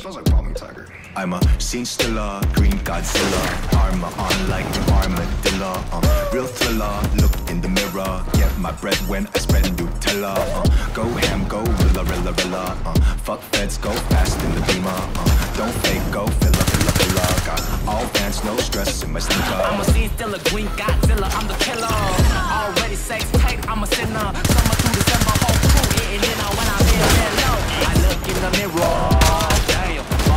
Smells like tiger. I'm a scene stiller, green Godzilla, armor on like an armadillo. Uh, real thriller, look in the mirror, get my bread when I spread Nutella. Uh, go ham, go rilla, rilla, rilla. Uh, fuck feds, go fast in the beamer. Uh, don't fake, go filla, filla, filla. Got all pants, no stress in my sneaker. I'm a scene stiller, green Godzilla, I'm the killer. Already sex tight, I'm a sinner. Summer through December, whole crew getting in on when I'm in there. I look in the mirror,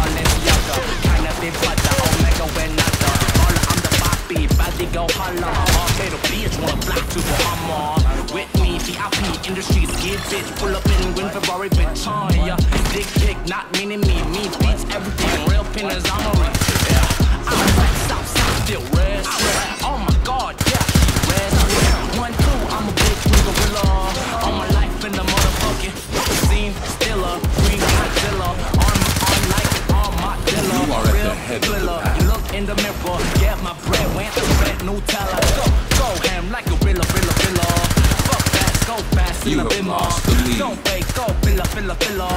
Balenciaga, kind of big butter, Omega when nada. All I'm the Bobby, body go holla. Arcade bitch, wanna fly to the Hummer. With me, VIP industries, give bitch, pull up in win Ferrari, yeah. Dick pic, not meaning me, You have lost the lead. Don't fake, go filla, filla, filla.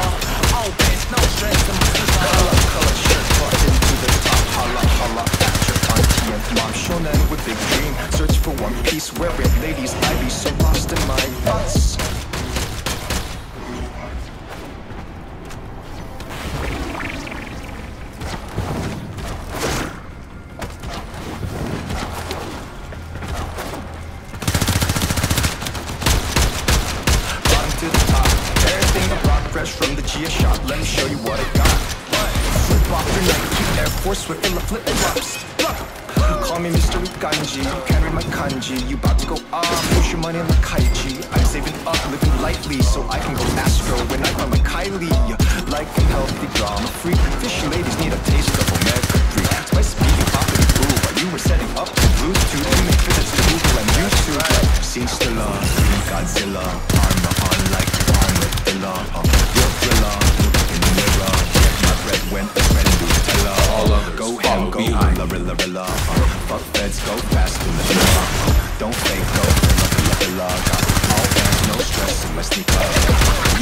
All pants, no stress in my slipper. Color shirt button to the top. Holla, holla at your auntie and mom. Shonen with big dream. Search for one piece wearing ladies. I be so lost in my thoughts. Call me Mr. Ganji. You can't read my kanji. You about to go off. Push your money like Kaiji. I'm saving up, living lightly so I can go astro when I find my Kylie. Like a healthy drama free. Fishy ladies need a taste of omega 3. My speed, you poppity boo. While you were setting up the Bluetooth, you make that's the Google and YouTube. Scene stiller, green Godzilla, armor on like armadillo. Uh, real thriller, look in the mirror, get my bread when go follow ham, go behind. rilla, rilla, rilla. Fuck feds, go fast in the don't fake, go filla, filla, filla. Got all pants, no stress in my sneaker.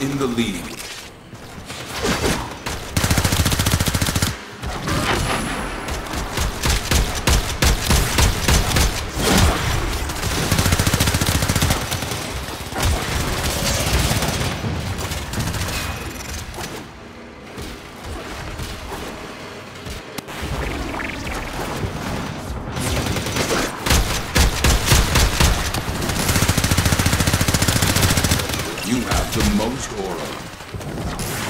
In the lead. You have the most Oro.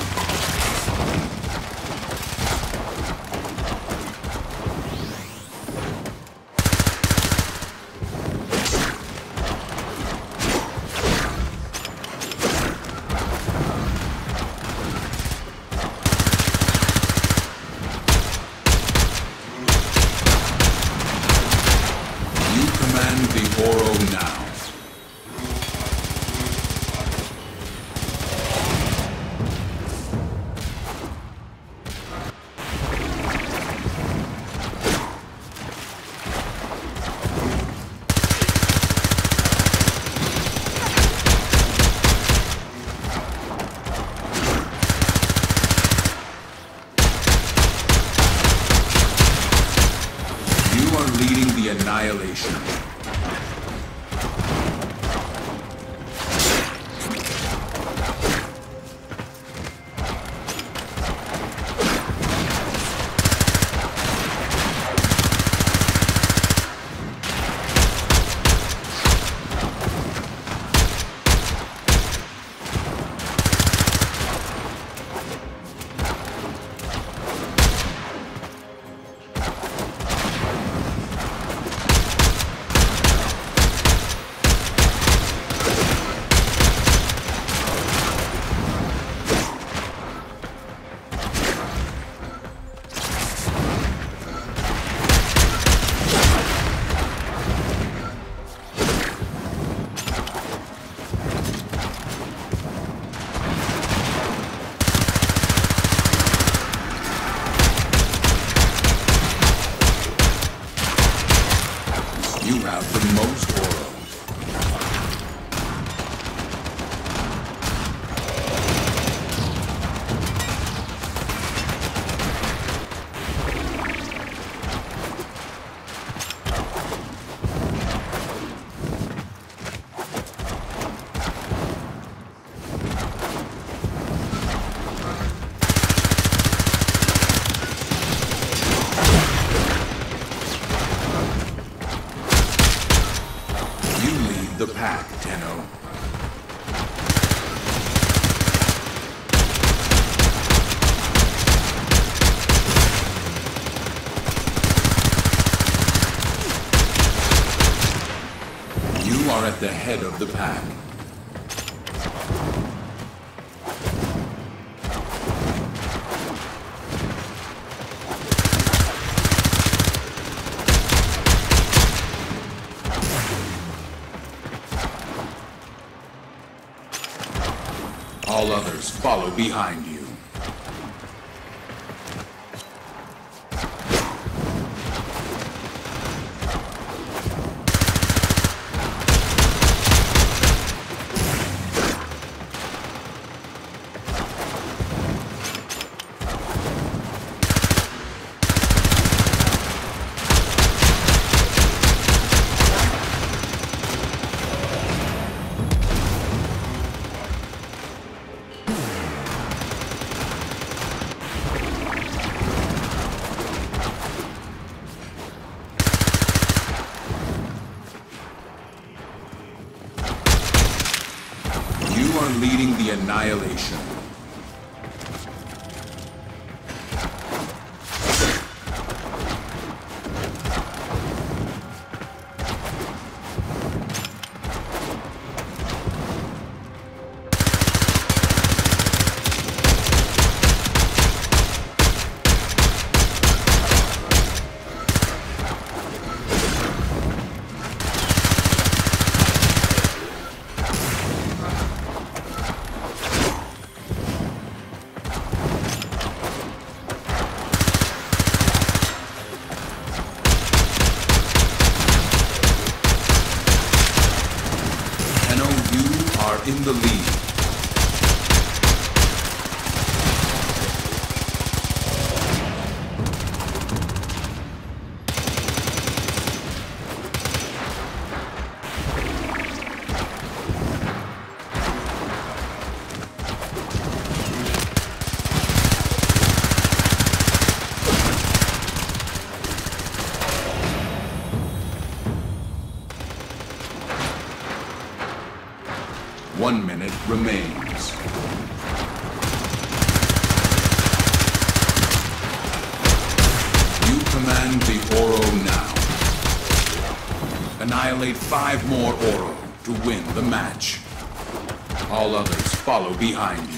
You have the most. You lead the pack, Tenno. You are at the head of the pack. All others follow behind you. You are in the lead. Remains. You command the Oro now. Annihilate five more Oro to win the match. All others follow behind you.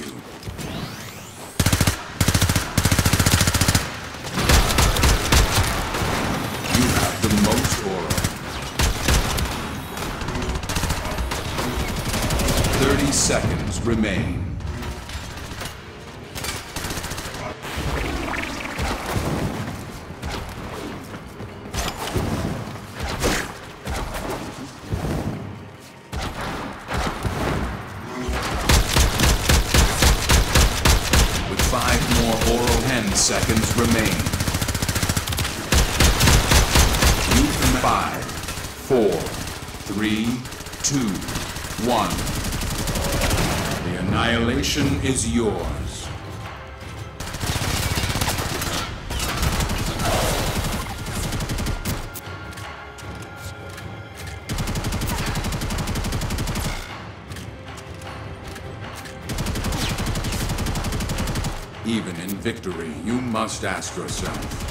30 seconds remain. Seconds remain. Five, four, three, two, one. Annihilation is yours. Even in victory, you must ask yourself